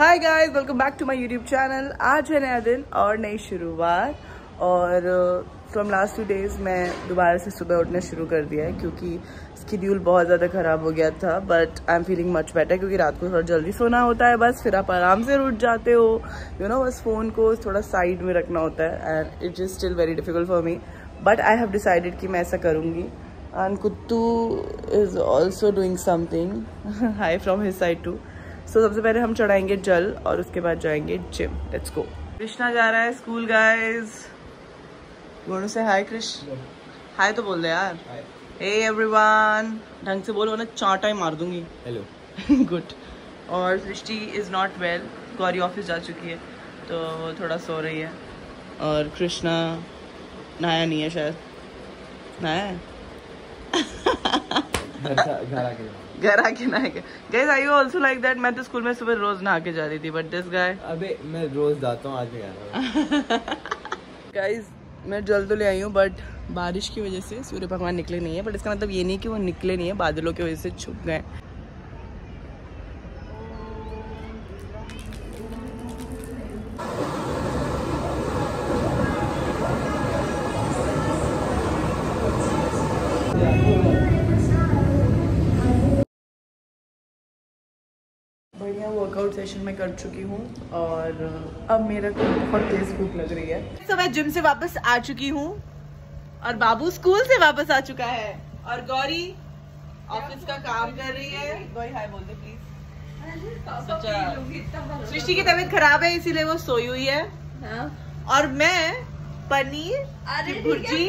Hi guys welcome back to my YouTube channel आज है नया दिन और नई शुरुआत। और फ्रॉम लास्ट टू डेज़ मैं दोबारा से सुबह उठना शुरू कर दिया है क्योंकि स्कीड्यूल बहुत ज़्यादा ख़राब हो गया था but I am feeling much better क्योंकि रात को थोड़ा जल्दी सोना होता है, बस फिर आप आराम से उठ जाते हो। यू नो बस फ़ोन को थोड़ा साइड में रखना होता है and it is still very difficult for me but I have decided कि मैं ऐसा करूँगी। And Kuttu is also doing something high from his side too so so, सबसे पहले हम चढ़ाएँगे जल और उसके बाद जाएँगे जिम लेट्स गो कृष्णा जा रहा है स्कूल गाइस गोनू से हाय कृष हाय तो बोल दे यार. हे एवरीवन ढंग से बोलो ना चांटा ही मार दूँगी. हेलो गुड और Srishti is not well Gauri office जा चुकी है तो वो थोड़ा सो रही है. और कृष्णा नहाया नहीं है शायद. नहाया है? घर आके नहा के। Guys guys I you also like that मैं तो स्कूल में सुबह रोज नहा के जा रही थी बट दिस गाय अबे मैं रोज जाता हूँ आज नहीं रहा गाइस मैं जल तो ले आई हूँ बट बारिश की वजह से सूर्य भगवान निकले नहीं है बट इसका मतलब ये नहीं कि वो निकले नहीं है बादलों की वजह से छुप गए सेशन में कर चुकी हूँ और अब मेरे को बहुत तेज भूख लग रही है। तो मैं जिम से वापस आ चुकी हूँ और बाबू स्कूल से वापस आ चुका है और गौरी ऑफ़िस का काम कर रही है। गौरी हाय बोल दे प्लीज़ सृष्टि की तबीयत खराब है इसीलिए वो सोई हुई है। और मैं पनीर की भुर्जी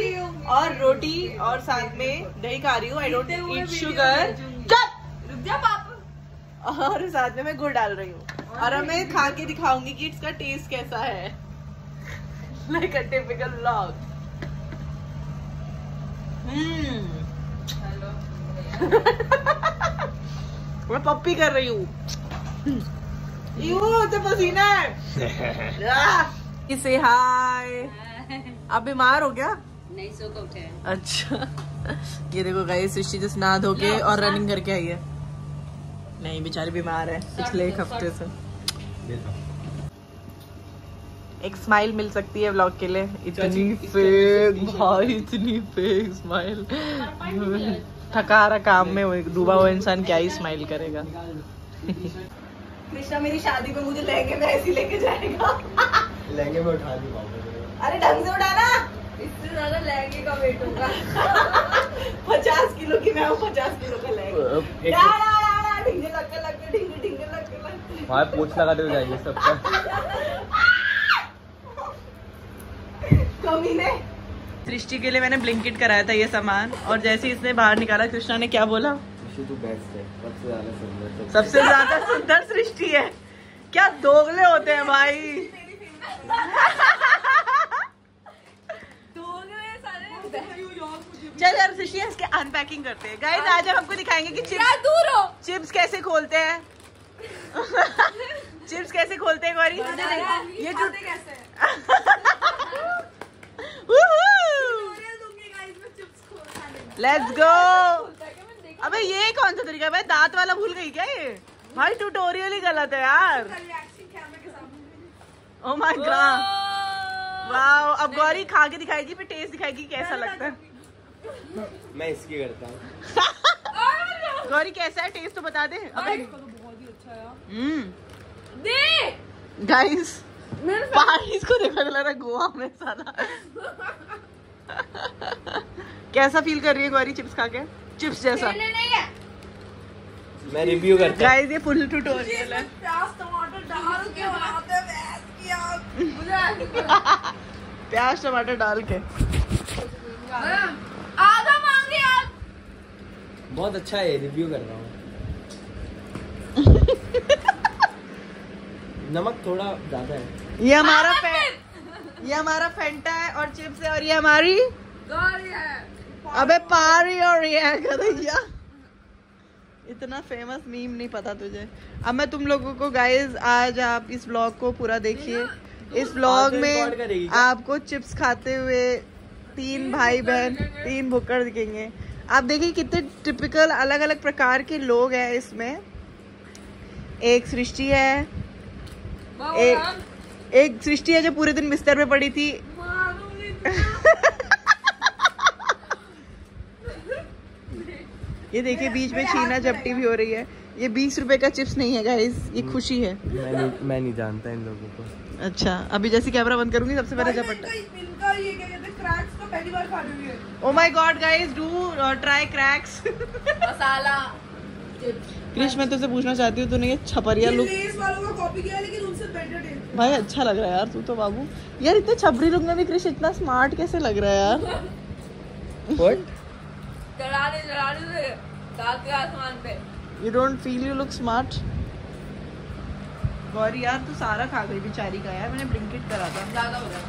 और रोटी और साथ में दही खा रही हूँ। आई डोंट ईट शुगर और साथ में मैं गुड़ डाल रही हूँ। और अब मैं खा के दिखाऊँगी कि इसका टेस्ट कैसा है। लाइक अ टिपिकल व्लॉग मैं पप्पी कर रही हूँ। यू तो पसीना है। से हाय आप बीमार हो क्या? नहीं सो उठे अच्छा। ये देखो गाइस सृष्टि जस्ट नहा धो के और रनिंग करके आई है। नहीं बेचारे बीमार है पिछले एक हफ़्ते से। एक स्माइल मिल सकती है व्लॉग के लिए। इतनी फेक भाई इतनी फेक स्माइल थका रहा काम में डूबा हुआ इंसान क्या ही स्माइल करेगा। कृष्णा मेरी शादी में मुझे लहंगे में ऐसी लेके जाएगा। लहंगे में उठा पाऊँगा अरे ढंग से उठाना। इससे ज़्यादा लहंगे का वेट होगा। पचास किलो की मैं हूँ पचास किलो का लहंगा। वहाँ पूछ लगाते हुए जाएँगे सबका कमीने। सृष्टि के लिए मैंने ब्लिंकिट कराया था ये सामान और जैसे ही इसने बाहर निकाला कृष्णा ने क्या बोला? तू बेस्ट है। सबसे ज़्यादा सुंदर सबसे ज़्यादा सुंदर सृष्टि है। क्या दोगले होते हैं भाई चल यार सृष्टि इसके अनपैकिंग करते हैं। गाइस आज हम आपको दिखाएँगे कि चिप्स दूर हो। चिप्स कैसे खोलते हैं। चिप्स कैसे खोलते हैं गौरी? ये जो लेट्स गो अबे ये कौन सा तरीका भाई दांत वाला भूल गई क्या ये? भाई ट्यूटोरियल ही गलत है यार। ओ माय गॉड वाओ अब गौरी खा के दिखाएगी फिर टेस्ट दिखाएगी कैसा लगता है। मैं इसकी करता हूँ। गौरी कैसा है? टेस्ट तो बता दे। अबे। हम्म। दे! गाइस पारिस को देखा लग रहा गोवा में साला कैसा फील कर रही है गौरी चिप्स खा के? चिप्स जैसा। नहीं है। मैं रिव्यू करता हूँ। गाइस ये फुल ट्यूटोरियल है। प्याज टमाटर डाल के बनाते हैं प्याज टमाटर डाल के। आप बहुत अच्छा है रिव्यू कर रहा हूँ। नमक थोड़ा ज़्यादा है। ये हमारा फे- ये हमारा फेंटा है और चिप्स है और ये हमारी है। अबे पारी और रही है गधैया इतना फ़ेमस मीम नहीं पता तुझे। अब मैं तुम लोगों को गाइस आज आप इस ब्लॉग को पूरा देखिए। इस ब्लॉग में आपको चिप्स खाते हुए तीन भाई बहन तीन भुक्कड़ दिखेंगे। आप देखिए कितने टिपिकल अलग अलग प्रकार के लोग हैं इसमें। एक सृष्टि है। एक एक सृष्टि है जो पूरे दिन बिस्तर पे पड़ी थी। ये देखिए बीच में छीना झपटी भी हो रही है। ये बीस रुपए का चिप्स नहीं है गाइस ये खुशी है. मैं नहीं मैं नहीं जानता इन लोगों को. अच्छा अभी जैसे कैमरा बंद करूँगी सबसे पहले झपट्टा इनका इनका ये क्या कहते हैं क्रैक्स तो पहली बार खा रही है ओ my god guys do try Crax masala Krish मैं तुझसे पूछना चाहती हूँ तूने ये छपरिया लुक लेस वालों का कॉपी किया है लेकिन उनसे बेटर टेस्ट भाई अच्छा लग रहा है यार तू तो बाबू। यार इतने छपरी लुक में भी क्रिश इतना स्मार्ट कैसे लग रहा है यार? What? दे साथ के आसमान पे। You don't feel you look smart Gauri यार तू सारा खा गई बेचारी का यार मैंने ब्लिंकिट करा था। ज़्यादा हो गया।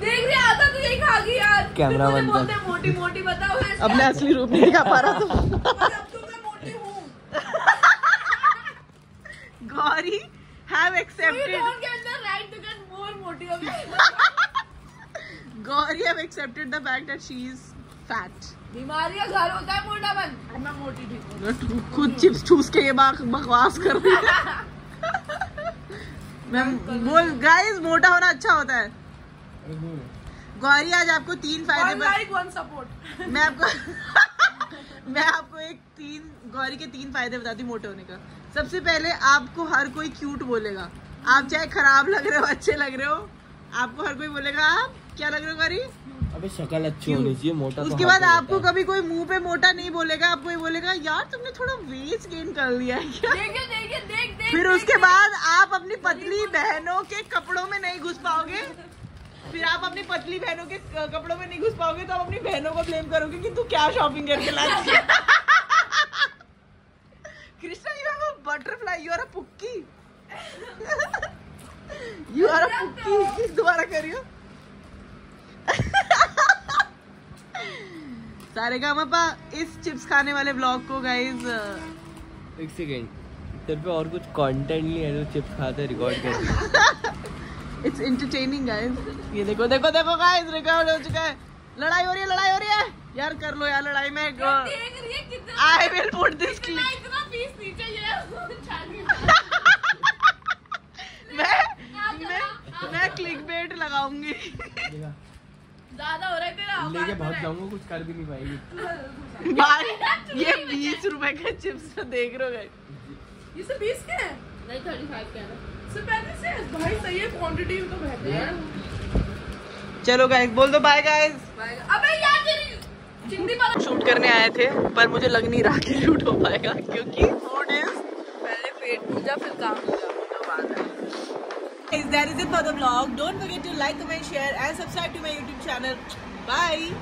देख रहे आता तू यही खा गई यार। कैमरा बंद कर। मोटी मोटी बताओ अपने असली रूप नहीं दिखा पा रहा तो। तो गौरी हैव तो एक्सेप्टेड के अंदर राइट टू गेट मोर मोटी हो गई? Gauri have accepted the fact that she is fat बीमारी घर होता है मोटापन मैं मोटी ठीक खुद चिप्स ठूस के ये बकवास कर रही है। मैं बोल गाइस मोटा होना अच्छा होता है। गौरी आज आपको तीन फ़ायदे सपोर्ट मैं आपको मैं आपको एक तीन गौरी के तीन फ़ायदे बताती हूँ मोटे होने का। सबसे पहले आपको हर कोई क्यूट बोलेगा। आप चाहे खराब लग रहे हो अच्छे लग रहे हो आपको हर कोई बोलेगा आप क्या लग रहे हो अबे शक्ल अच्छी होनी चाहिए मोटा तो उसके बाद आपको है। कभी कोई मुँह पे मोटा नहीं बोलेगा आपको ये बोलेगा यार तुमने थोड़ा वेट गेन कर लिया है क्या? देखिए देखिए देख देख फिर उसके बाद आप अपनी पतली बहनों के कपड़ों में नहीं घुस पाओगे। फिर आप अपनी पतली बहनों के कपड़ों में नहीं घुस पाओगे तो आप अपनी बहनों को ब्लेम करोगे कि तू क्या शॉपिंग करके लाई Krishna you have a butterfly you are a pookie you are a pookie दोबारा करियो सारे का इस चिप्स खाने वाले ब्लॉग को गाइज़ एक सेकेंड तेरे पे और कुछ कंटेंट नहीं है जो चिप्स खाते रिकॉर्ड कर. इट्स एंटरटेनिंग गाइस ये देखो देखो देखो गाइस रिकॉर्ड हो चुका है. लड़ाई हो रही है लड़ाई हो रही है. यार कर लो यार लड़ाई में देख रही है कितना I will put this clip इतना पीस नीचे ये चाली मैं मैं मैं क्लिक बेट लगाऊँगी ज़्यादा हो रहा है तेरा लेके भाग जाऊँगा कुछ कर भी नहीं पाएगी। भाई ये बीस रुपए का चिप्स देख रहे हो ये सब बीस के हैं? नहीं थर्टी फाइव के हैं। पैंतीस है? भाई सही है क्वांटिटी तो बेहतर है। चलो गाइस बोल दो बाय गाइस अबे यार तेरी शूट करने आए थे पर मुझे लग नहीं रहा कि शूट हो पाएगा क्योंकि फ़ूड इज़ पहले पेट पूजा फिर काम पूजा तो बात है। Guys, that is it for the vlog. Don't forget to like, comment, share, and subscribe to my YouTube channel. Bye.